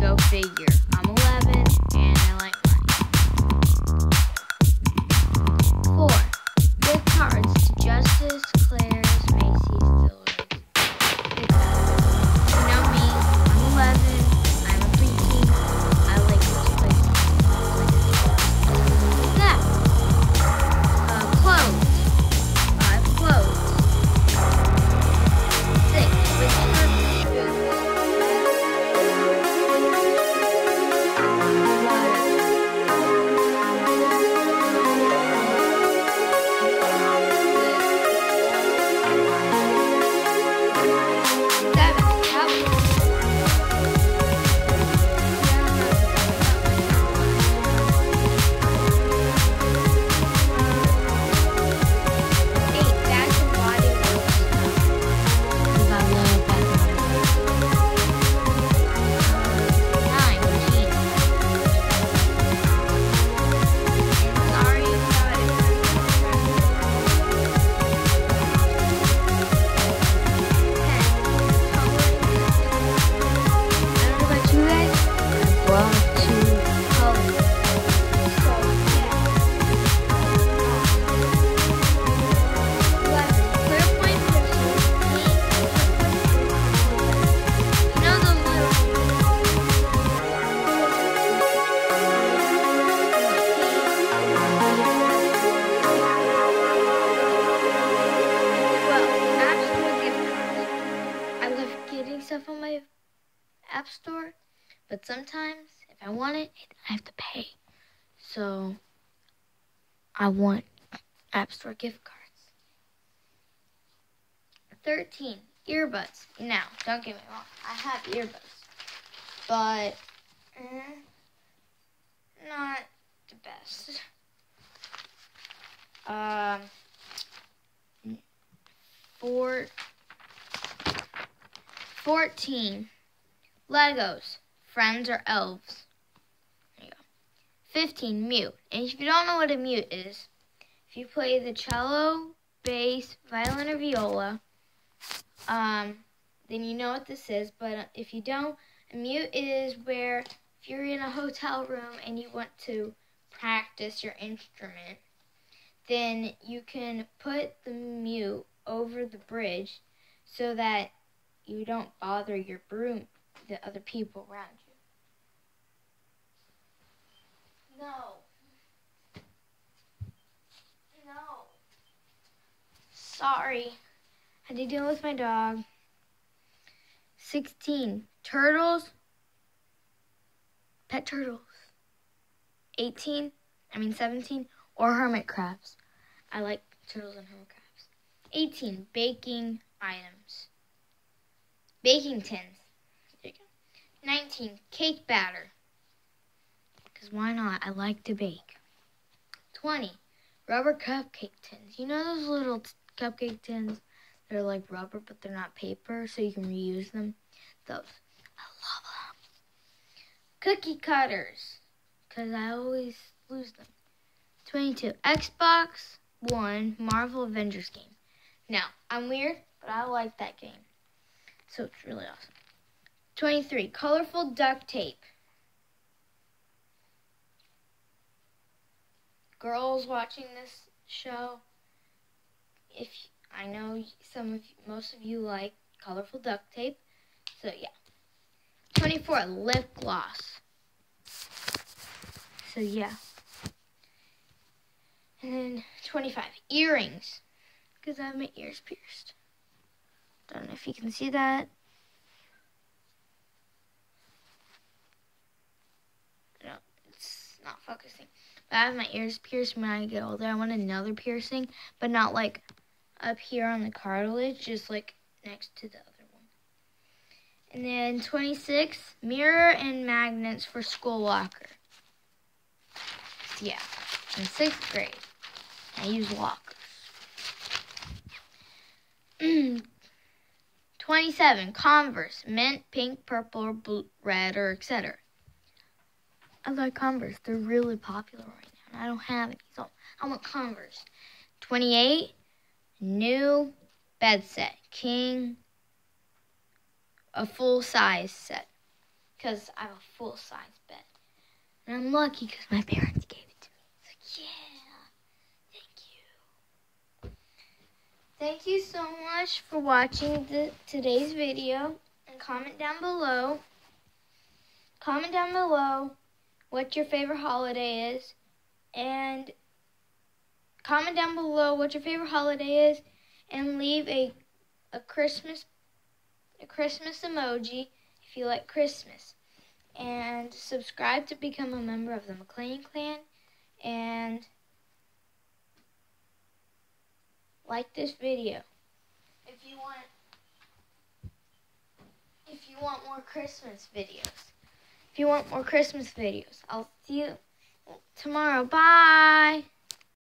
Go figure. Store but sometimes, if I want it, I have to pay. So, I want App Store gift cards. 13. Earbuds. Now, don't get me wrong. I have earbuds. But, eh, not the best. Um, four, 14. Legos. Friends or elves. There you go. 15. Mute. And if you don't know what a mute is, if you play the cello, bass, violin, or viola, um, then you know what this is. But if you don't, a mute is where if you're in a hotel room and you want to practice your instrument, then you can put the mute over the bridge so that you don't bother your broom, the other people around you. No. No. Sorry. Had to deal with my dog. 16. Turtles. Pet turtles. 18. I mean 17. Or hermit crabs. I like turtles and hermit crabs. 18. Baking items. Baking tins. 19. Cake batter. Because why not? I like to bake. 20. Rubber cupcake tins. You know those little cupcake tins? They're like rubber, but they're not paper, so you can reuse them. Those. I love them. Cookie cutters. Because I always lose them. 22. Xbox One Marvel Avengers game. Now, I'm weird, but I like that game. So it's really awesome. 23. Colorful duct tape. Girls watching this show, if I know some of most of you like colorful duct tape, so yeah. 24. Lip gloss. So yeah. And then 25. Earrings. Because I have my ears pierced. Don't know if you can see that. No, it's not focusing. But I have my ears pierced when I get older. I want another piercing, but not like up here on the cartilage, just like next to the other one. And then 26, mirror and magnets for school locker. Yeah, in sixth grade, I use lockers. 27, Converse, mint, pink, purple, blue, red, or etc. I like Converse. They're really popular right now. And I don't have any, so I want Converse. 28, new bed set. King, a full size set. Because I have a full size bed. And I'm lucky because my parents gave it to me. So yeah, thank you. Thank you so much for watching the, today's video. And comment down below. Comment down below what your favorite holiday is. And comment down below what your favorite holiday is. And leave a, a Christmas a Christmas emoji if you like Christmas. And subscribe to become a member of the McLean Clan. And like this video. If you want if you want more Christmas videos. If you want more Christmas videos. I'll see you tomorrow. Bye.